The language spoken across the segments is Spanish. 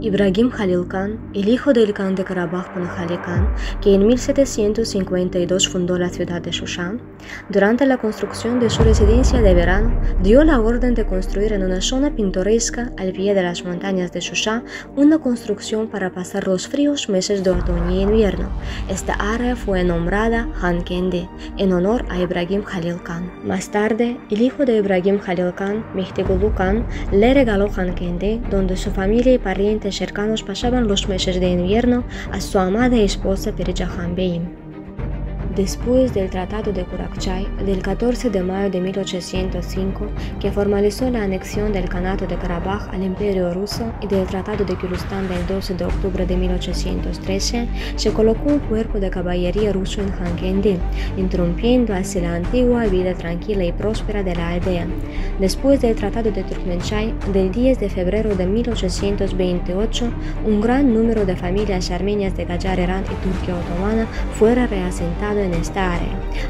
Ibrahim Khalil Khan, el hijo del Khan de Karabaj Panjali Khan, que en 1752 fundó la ciudad de Shushan, durante la construcción de su residencia de verano, dio la orden de construir en una zona pintoresca al pie de las montañas de Shushan una construcción para pasar los fríos meses de otoño y invierno. Esta área fue nombrada Han Kendi en honor a Ibrahim Khalil Khan. Más tarde, el hijo de Ibrahim Khalil Khan, Mehdi Khan, le regaló Han Kendi, donde su familia y parientes cercanos pasaban los meses de invierno a su amada esposa Perijahan Beyim. Después del Tratado de Kurakchay del 14 de mayo de 1805, que formalizó la anexión del Kanato de Karabaj al Imperio ruso, y del Tratado de Kirustán del 12 de octubre de 1813, se colocó un cuerpo de caballería ruso en Hankendi, interrumpiendo así la antigua vida tranquila y próspera de la aldea. Después del Tratado de Turkmenchay del 10 de febrero de 1828, un gran número de familias armenias de Gajar y Turquía Otomana fuera reasentado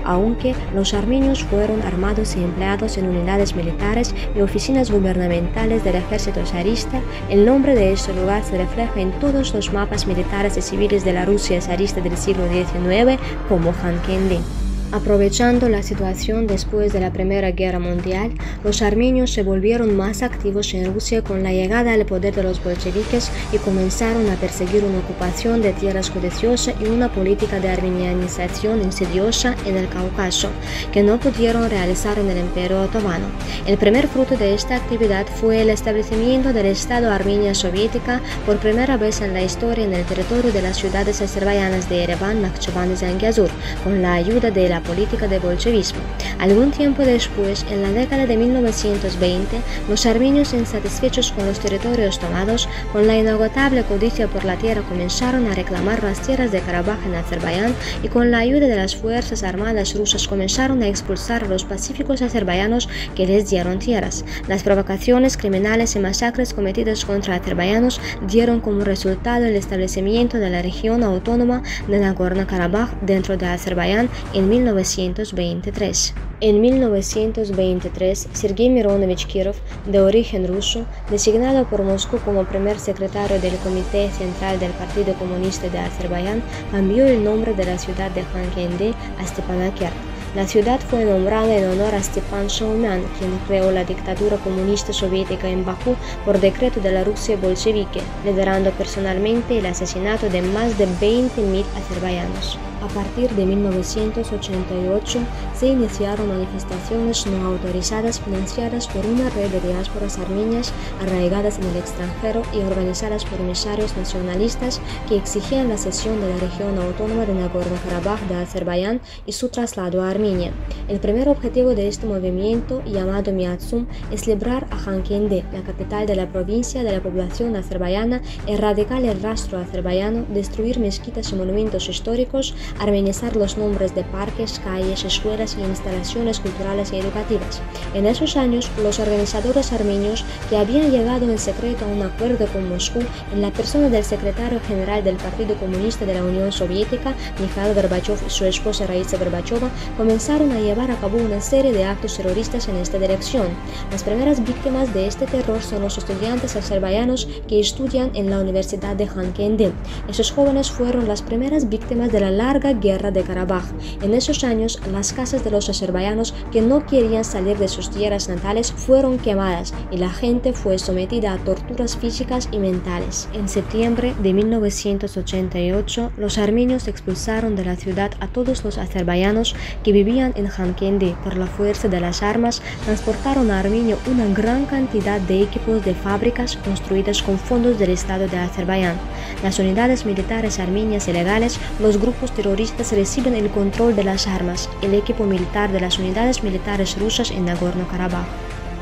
aunque los armenios fueron armados y empleados en unidades militares y oficinas gubernamentales del ejército zarista, el nombre de este lugar se refleja en todos los mapas militares y civiles de la Rusia zarista del siglo XIX como Hankendi. Aprovechando la situación después de la Primera Guerra Mundial, los armenios se volvieron más activos en Rusia con la llegada al poder de los bolcheviques y comenzaron a perseguir una ocupación de tierras codiciosas y una política de armenianización insidiosa en el Cáucaso, que no pudieron realizar en el Imperio Otomano. El primer fruto de esta actividad fue el establecimiento del Estado Armenia Soviética por primera vez en la historia en el territorio de las ciudades azerbaiyanas de Ereván, Nakhchivan y Zangezur, con la ayuda de la política del bolchevismo. Algún tiempo después, en la década de 1920, los armenios insatisfechos con los territorios tomados, con la inagotable codicia por la tierra, comenzaron a reclamar las tierras de Karabaj en Azerbaiyán y con la ayuda de las fuerzas armadas rusas comenzaron a expulsar a los pacíficos azerbaiyanos que les dieron tierras. Las provocaciones criminales y masacres cometidas contra azerbaiyanos dieron como resultado el establecimiento de la región autónoma de Nagorno-Karabaj dentro de Azerbaiyán en 1920. 1923. En 1923, Sergei Mironovich Kirov, de origen ruso, designado por Moscú como primer secretario del Comité Central del Partido Comunista de Azerbaiyán, cambió el nombre de la ciudad de Hankendi a Stepanakert. La ciudad fue nombrada en honor a Stepan Shauman, quien creó la dictadura comunista soviética en Bakú por decreto de la Rusia bolchevique, liderando personalmente el asesinato de más de 20.000 azerbaiyanos. A partir de 1988 se iniciaron manifestaciones no autorizadas financiadas por una red de diásporas armenias arraigadas en el extranjero y organizadas por emisarios nacionalistas que exigían la cesión de la región autónoma de Nagorno-Karabaj de Azerbaiyán y su traslado a Armenia. El primer objetivo de este movimiento, llamado Miatsum, es librar a la capital de la provincia de la población azerbaiyana, erradicar el rastro azerbaiyano, destruir mezquitas y monumentos históricos, armenizar los nombres de parques, calles, escuelas y instalaciones culturales y educativas. En esos años, los organizadores armenios que habían llegado en secreto a un acuerdo con Moscú en la persona del secretario general del Partido Comunista de la Unión Soviética, Mikhail Gorbachev y su esposa Raisa Gorbachova, comenzaron a llevar a cabo una serie de actos terroristas en esta dirección. Las primeras víctimas de este terror son los estudiantes azerbaiyanos que estudian en la Universidad de Hankendi. Esos jóvenes fueron las primeras víctimas de la larga guerra de Karabaj. En esos años, las casas de los azerbaiyanos que no querían salir de sus tierras natales fueron quemadas y la gente fue sometida a torturas físicas y mentales. En septiembre de 1988, los armenios expulsaron de la ciudad a todos los azerbaiyanos que vivían en Hankendi por la fuerza de las armas, transportaron a Armenio una gran cantidad de equipos de fábricas construidas con fondos del Estado de Azerbaiyán. Las unidades militares armenias ilegales, los grupos terroristas terroristas reciben el control de las armas, el equipo militar de las unidades militares rusas en Nagorno-Karabaj.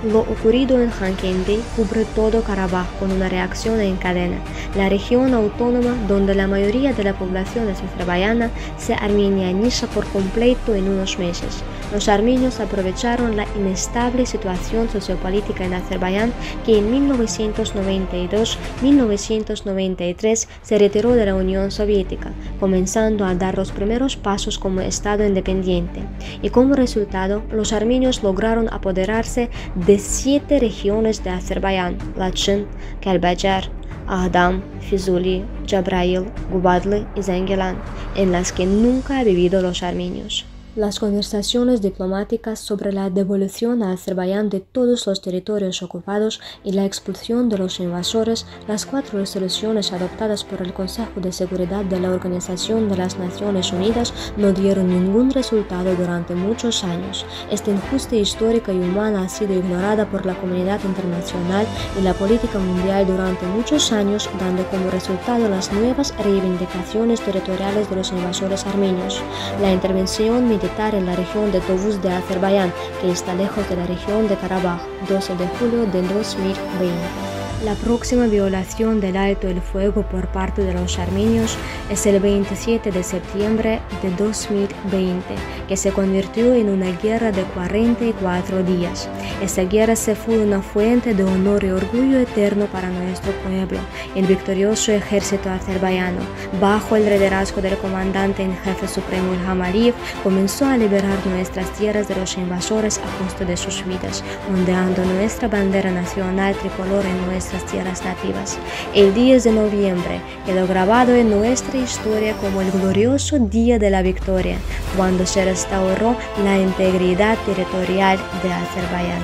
Lo ocurrido en Hankendi cubre todo Karabaj con una reacción en cadena, la región autónoma donde la mayoría de la población es azerbaiyana se armenianiza por completo en unos meses. Los armenios aprovecharon la inestable situación sociopolítica en Azerbaiyán que en 1992-1993 se retiró de la Unión Soviética, comenzando a dar los primeros pasos como Estado independiente. Y como resultado, los armenios lograron apoderarse de siete regiones de Azerbaiyán, Lachin, Kalbajar, Ahdam, Fizuli, Jabrail, Gubadli y Zengilan, en las que nunca han vivido los armenios. Las conversaciones diplomáticas sobre la devolución a Azerbaiyán de todos los territorios ocupados y la expulsión de los invasores, las cuatro resoluciones adoptadas por el Consejo de Seguridad de la Organización de las Naciones Unidas no dieron ningún resultado durante muchos años. Esta injusticia histórica y humana ha sido ignorada por la comunidad internacional y la política mundial durante muchos años, dando como resultado las nuevas reivindicaciones territoriales de los invasores armenios. La intervención militar en la región de Tovuz de Azerbaiyán, que está lejos de la región de Karabaj, 12 de julio de 2020. La próxima violación del alto el fuego por parte de los armenios es el 27 de septiembre de 2020, que se convirtió en una guerra de 44 días. Esta guerra se fue una fuente de honor y orgullo eterno para nuestro pueblo. El victorioso ejército azerbaiyano, bajo el liderazgo del comandante en jefe supremo Ilham Aliyev, comenzó a liberar nuestras tierras de los invasores a costa de sus vidas, ondeando nuestra bandera nacional tricolor en nuestra tierras nativas. El 10 de noviembre quedó grabado en nuestra historia como el glorioso día de la victoria, cuando se restauró la integridad territorial de Azerbaiyán.